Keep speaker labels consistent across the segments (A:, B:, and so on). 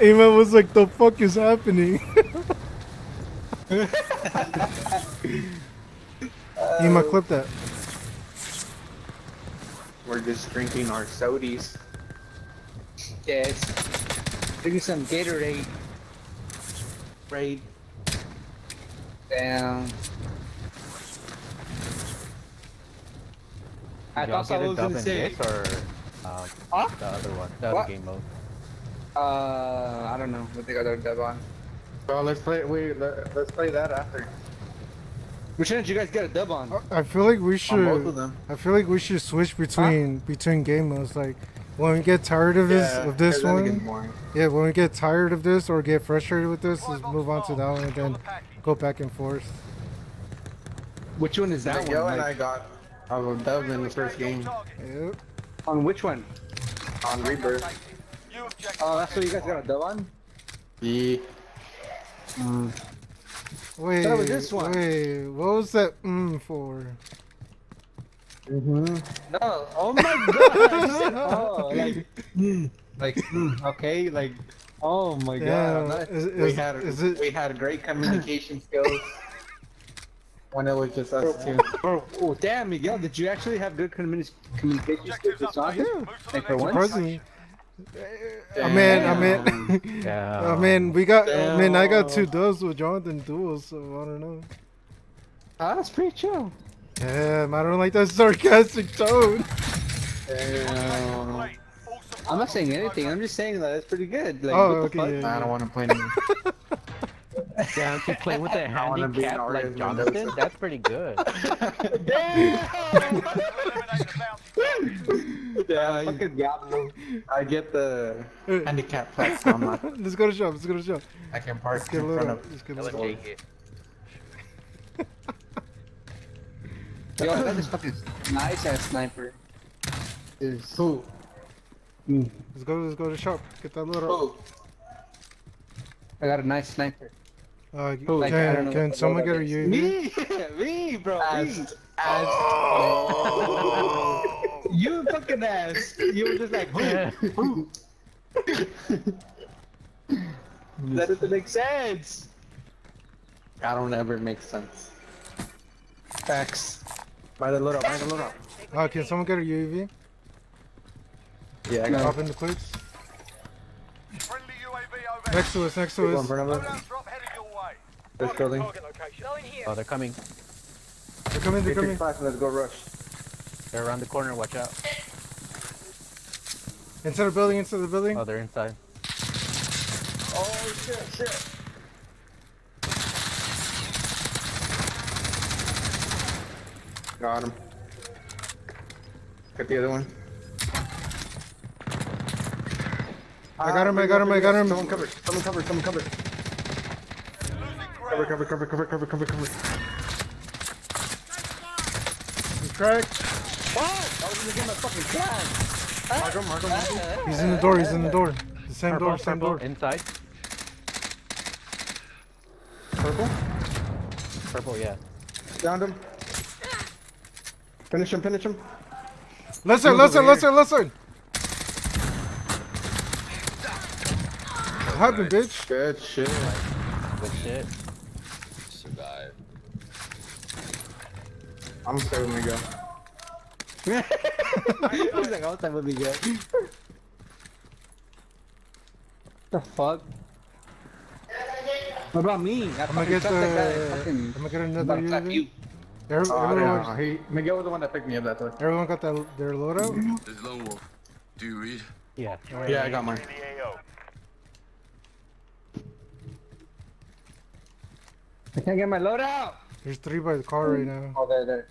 A: Amen was like, the fuck is happening? Ema, clip that.
B: We're just drinking our sodies.
C: Yes. Drinking some Gatorade.
B: Raid.
C: Damn. I
D: Y'all
C: thought I
D: get
C: was gonna
D: in
C: say.
D: this or um,
C: Huh?
D: the other one, the
C: What?
D: other game mode.
C: Uh, I don't know what they got their dub on.
B: Well, let's play. We let, let's play that after.
C: Which one did you guys get a dub on?
A: I feel like we
B: On both
A: should.
B: of them.
A: I feel like we should switch between between game modes. Like when we get tired of this of this
B: 'cause then it gets
A: one,
B: boring.
A: yeah. When we get tired of this or get frustrated with this, let's move on to that one and then go back and forth.
C: Which one is that
B: Miguel
C: one?
B: and I got a dub in the first game
A: Yep.
C: on which one?
B: on Rebirth.
C: Oh, that's what you guys got a dub on?
B: Yeah.
A: Wait,
C: Start with this one.
A: wait. What was that mm for?
B: Mm-hmm.
C: No. Oh my god. oh, like, mm, like, mm, okay, like, oh my god.
A: Yeah.
C: I'm not-
A: Is,
B: We
A: is,
B: had
A: is it?
B: we had great communication skills when it was just us two.
C: Oh, damn, Miguel, did you actually have good communi- communication skills with Sonic? Like for once?
A: Surprisingly. I mean, I mean,
D: Yeah.
A: I mean, we got. I mean, I got two
B: Damn.
A: dubs with Jonathan duels, so I don't know.
C: Oh, that's pretty chill.
A: Damn, I don't like that sarcastic tone.
B: Damn.
C: I'm not saying anything. I'm just saying that it's pretty good. Like,
A: Oh,
C: what the
A: okay,
C: fuck?
A: yeah.
B: I don't want to play anymore.
D: Damn, to play with a
B: I wanna be an
D: handicap like
B: in
D: Jonathan, that's pretty good. Damn!
B: Yeah, I,
C: Fucking Diablo.
B: I get the handicap pass, so I'm
A: let's go to shop. Let's go to shop.
B: I can park
A: Let's get a
B: in front
A: little.
B: of.
A: Let's get a little.
C: Yo, I got this fucking nice ass sniper.
B: Is who? Mm.
A: Let's go. Let's go to shop. Get that little.
B: Who?
C: I got a nice sniper.
A: Uh,
C: Who? Like,
A: can
C: know
A: can someone get a
C: is.
A: UAV?
C: Me, me, bro. me.
B: As, as
C: You fucking ass. You were just like, who? that doesn't make sense.
B: I don't ever make sense. Facts. By the load up, by the load up.
A: Uh, can someone get a UAV?
B: Yeah, I got
A: Hop in the clips. Next to us. Next to
B: one in
A: us.
B: Front of us. This building.
D: Oh, they're coming.
A: They're coming. They're coming.
B: 365, let's go rush.
D: They're around the corner. Watch out.
A: Inside the building. Inside the building.
D: Oh, they're inside.
B: Oh shit, shit. Got him. Got the other one.
A: I got him, I got him, I got him.
B: Someone cover, someone cover, someone cover. Cover, cover, cover, cover, cover, cover, cover.
A: He's cracked.
C: What? I was gonna get my fucking flag.
B: Mark him, mark him, mark him.
A: Uh, he's in the door. He's in the door. The same
D: Purple,
A: door. Same
D: purple,
A: door.
D: inside.
B: Purple.
D: Purple, yeah.
B: Downed him. Finish him, finish him.
A: Left side.
B: Move
A: Left side.
B: over
A: Left
B: here.
A: side. Left side. What happened, bitch?
B: Good shit.
D: Good shit.
B: I'm saving me go.
C: He's like, all time would be good. the fuck? What about me? I
A: I'm gonna get the.
C: the.
A: I'm gonna get another
C: about you.
A: UAV. Every-
B: Oh, I don't
A: Everyone,
B: know. He, Miguel was the one that picked me up that time.
A: everyone got that their loadout.
E: This is Lone Wolf. Do you read?
D: Yeah.
B: Yeah, I got mine.
C: I can't get my load out.
A: There's three by the car right now.
C: Oh, there, there.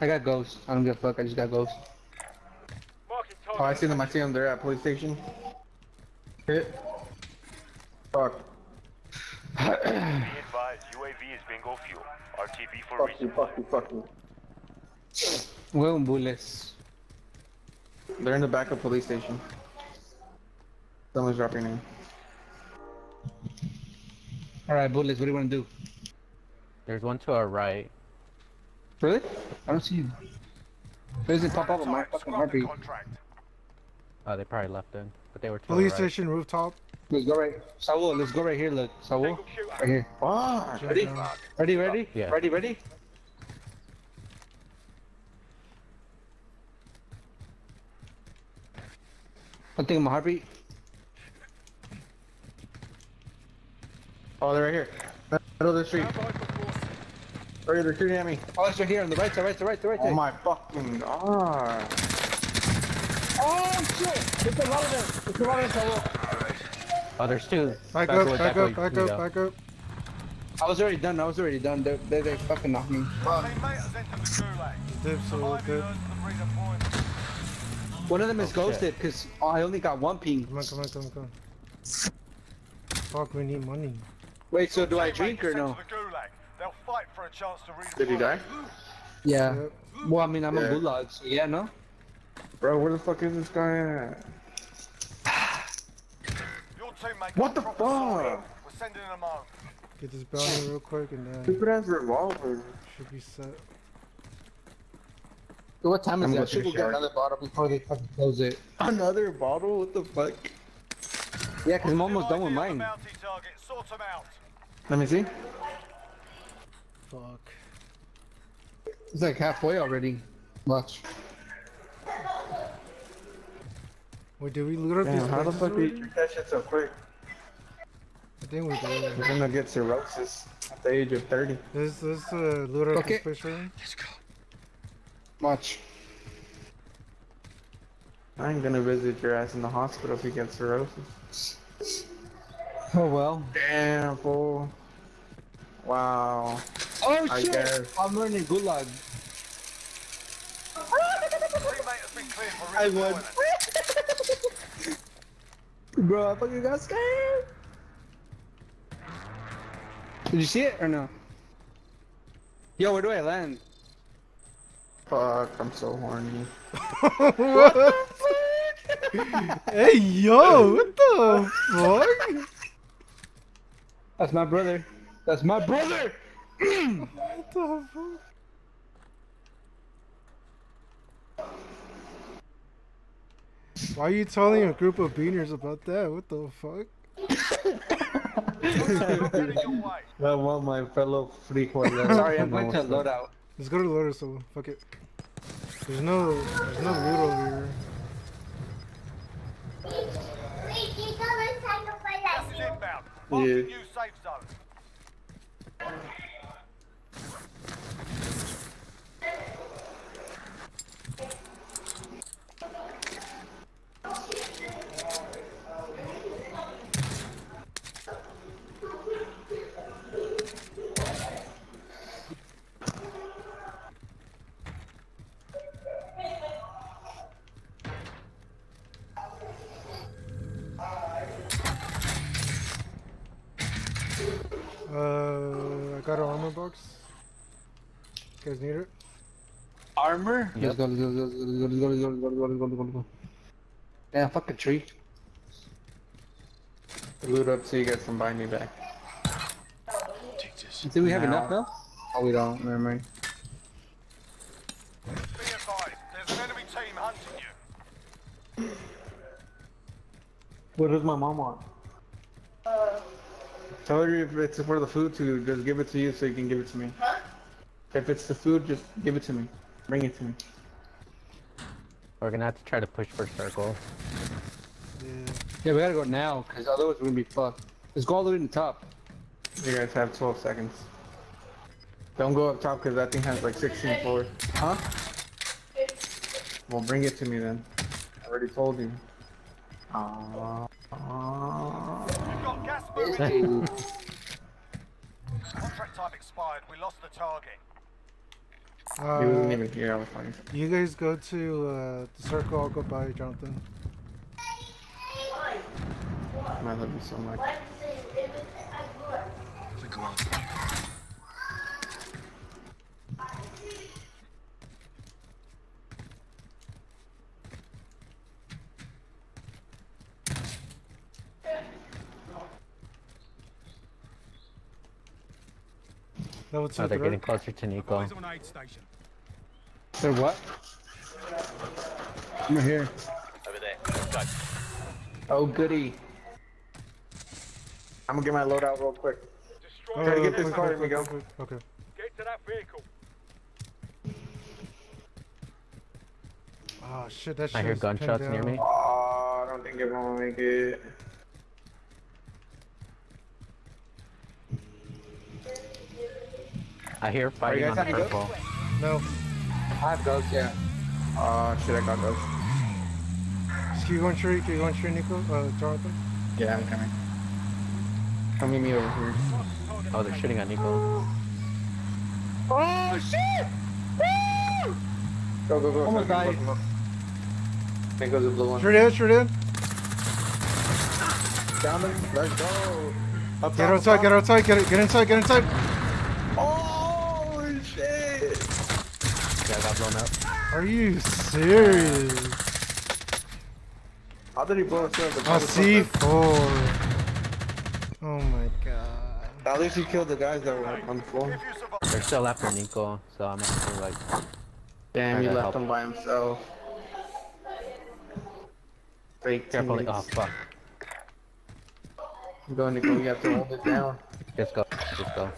C: I got ghosts. I don't give a fuck. I just got ghosts.
B: Oh, I see them. I see them. They're at police station. Hit. Fuck.
F: Be advised, UAV is bingo fuel. RTB for
B: Fuck you,
F: resupply.
B: fuck you, fuck you.
C: Huevón bullets.
B: They're in the back of police station. Someone's dropping in.
C: Alright, bullets. What do you want to do?
D: There's one to our right.
C: Really? I don't see you. It doesn't pop up on my fucking
F: Scrap the
C: heartbeat.
D: Oh, they probably left then, but they were to
A: Police
D: right.
A: station rooftop.
C: Let's go right. Saul, let's go right here. Look, Saul,
F: Single
C: right here.
B: Fuck.
A: Jump
C: Ready? Ready, ready?
D: Yeah.
C: Ready, ready? I think my heartbeat.
B: Oh, they're right here. Middle of the street.
F: Stand by for forces.
B: Right here, they're shooting at me.
C: Oh, it's right here on the right side, right side, right side, right
B: Oh my fucking god.
C: Oh shit! It's a lot of them. It's a lot of them,
D: Oh, there's two.
A: Back
D: away,
A: up, back
D: away,
A: up, back up, back up.
C: I was already done. I was already done. They, they, they fucking knocked me.
F: Teammate has entered the gulag.
A: Dip, so we're
F: Surviving
A: good.
F: earns them redeployment.
C: One of them is
D: Oh,
C: ghosted because I only got one ping.
A: Come on, come on, come on, come on. Fuck, we need money.
C: Wait, so do I drink or no?
B: Did he die?
C: Yeah.
A: Yep.
C: Well, I mean, I'm
B: Yeah.
C: a gulag, so yeah, no?
B: Bro, where the fuck is this guy at?
F: Your teammate
B: What the fuck?
F: We're sending them home.
A: Get this bounty real quick and then
B: Stupid ass revolver.
A: should be set.
C: So what time is
B: I'm
C: it? Should
B: to
C: go get another bottle before they fucking close it.
B: Another bottle? What the fuck?
C: Yeah, because I'm almost done with
F: Still ID on
C: mine.
F: the Bounty target. Sort out.
B: Let me see.
A: Fuck.
C: It's like halfway already. Watch.
A: Wait, did we loot up
B: Damn,
A: these
B: how the fuck do you
A: already?
B: drink that shit so quick?
A: I think we did.
B: You're gonna get cirrhosis at the age of 30.
A: This this uh, loot up
C: Okay.
A: this place right?
C: Watch.
B: I ain't gonna visit your ass in the hospital if you get cirrhosis.
C: Oh well.
B: Damn, fool. Wow.
C: Oh
B: I
C: shit!
B: guess.
C: I'm learning gulag.
F: Teammate has been cleared for
C: I won.
F: redeployment.
C: Bro, I fucking got scared. Did you see it or no? Yo, where do I land?
B: Fuck, I'm so horny.
A: what the fuck? hey yo, what the fuck?
C: That's my brother. That's my brother.
A: What the fuck? Why are you telling a group of beaners about that? What the fuck?
F: Heading.
B: I want my fellow freak
C: Sorry, I'm going to load out.
A: Let's go to the loader so fuck it. There's no there's no loot over here.
F: Gas is inbound. Mark the
B: Yeah.
A: Got an armor box. You guys need it?
C: Armor?
D: Yep.
C: Let's go, let's go, let's go, let's go, let's go, let's go, let's go, let's go, let's go, let's go. Yeah, fucking tree.
B: Loot up so you guys can buy me back.
E: Take this.
C: Do we have
B: Now.
C: enough now? Oh, we don't. Never mind.
F: Be advised, there's an enemy team hunting you.
B: What does my mom want? Tell her if it's for the food to just give it to you so you can give it to me. If it's the food, just give it to me. Bring it to me.
D: We're gonna have to try to push for circle.
A: Yeah.
C: Yeah, we gotta go now, because otherwise we're gonna be fucked. Let's go all the way to the top.
B: You guys have 12 seconds. Don't go up top because that thing has like 16 floors.
C: Huh?
B: Well, bring it to me then. I already told you. Aww. Aww.
F: Contract type expired. We lost the target.
B: He wasn't
A: Uh,
B: even here. I was fine.
A: you guys go to uh, the circle. I'll go by Jonathan.
B: I love you so much.
A: Level two
D: Oh, they're
A: threat.
D: getting closer to Nico.
F: on aid station.
C: They're what? I'm right here.
F: Over there.
B: Oh goody. I'm gonna get my loadout real quick.
A: Oh,
B: Try to get this car,
A: quick,
B: here we go.
A: quick, Okay.
F: Get to that vehicle.
A: Oh shit, that shit
D: I hear gunshots near me.
B: Oh, I don't think it will make it.
D: I hear fighting on the
B: having good?
D: purple.
A: No.
C: I have ghosts, yeah.
B: Oh shit, I got those.
A: Can you go on tree? Can you go tree, Nico? Uh, Jonathan?
B: Yeah, I'm coming. Come meet me over here.
D: Oh, they're shooting at Nico.
B: Oh shit! Woo! Go, go, go.
C: Almost
B: Fucking
C: died.
B: fuck 'em up. There goes the blue one.
A: Straight in, straight in.
B: Down them. Let's go. Up
A: Get outside,
B: up
A: get outside, get get inside, get inside.
B: Oh shit!
D: Yeah, I got blown up.
A: Are you serious?
B: How did he blow us up? The
A: A
B: motherfucker?
A: C4. Oh my god.
B: At least he killed the guys that were on the floor.
F: If you survive,
D: They're still after Nico, so I'm actually like,
B: Damn, he left
D: help.
B: him by himself. Fake
D: carefully. Oh,
B: teammates.
D: fuck.
B: Go, Nico, you have to hold it down.
D: Just go. Just go.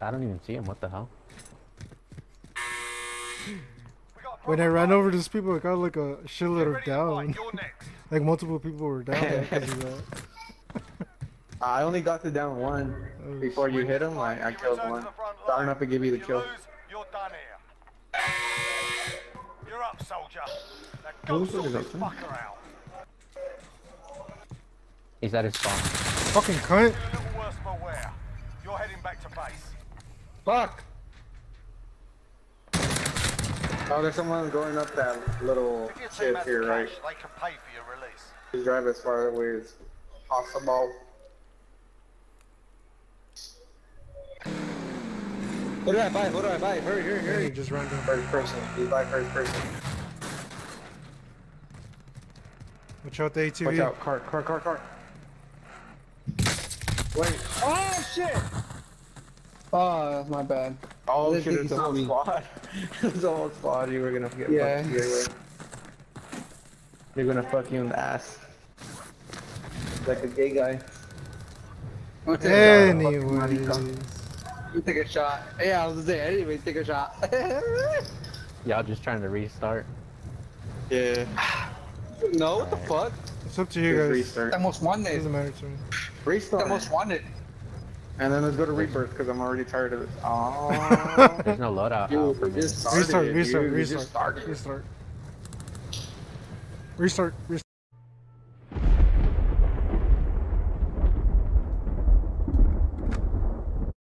D: I don't even see him. What the hell?
F: we got a
A: When I ran over those people, I got like a shitload of down.
F: fight. You're next.
A: Like multiple people were down because of that.
B: I only got to down one.
A: Oh,
B: Before you hit him, I, I killed one.
F: to the front
B: So I don't
F: line.
B: know give you the
F: You
B: kill.
F: lose, you're done here. You're up, soldier. Now go
B: Who's
F: sort
B: it
F: this fucker out.
D: He's at his spawn.
A: Fucking cunt.
F: You're a little worse for wear. You're heading back to base.
B: Fuck! Oh, there's someone going up that little
F: If your team
B: shit here,
F: the
B: right?
F: cash, they can pay for your release.
B: Just drive as far away as possible.
C: What do I buy? What do I buy? Hurry, hurry,
A: Hey,
C: hurry.
A: just run down.
B: First person. He's by first person.
A: Watch out the ATV.
B: Watch out. Cart, cart, cart, cart. Wait.
C: Oh, shit! Oh, that's my bad.
B: Oh shit,
C: think
B: it's
C: he
B: a
C: saw
B: whole
C: me.
B: squad. it's a whole squad. You were gonna get
C: Yeah.
B: fucked either way. They're gonna fuck you in the ass. Like a gay guy.
C: I'm take a shot.
A: Anyways.
C: You take a shot. Yeah, I was gonna say, anyway, take a shot.
D: Y'all just trying to restart.
B: Yeah.
C: no, what the fuck?
A: It's up to you guys.
B: restart.
C: That most wanted.
A: Doesn't matter to me.
B: Restart.
C: That most wanted.
B: And then let's go to rebirth because I'm already tired of this. Oh.
D: There's no loadout out for me.
A: Restart,
B: it,
A: restart,
B: dude. We
A: restart. Restart. Restart, restart.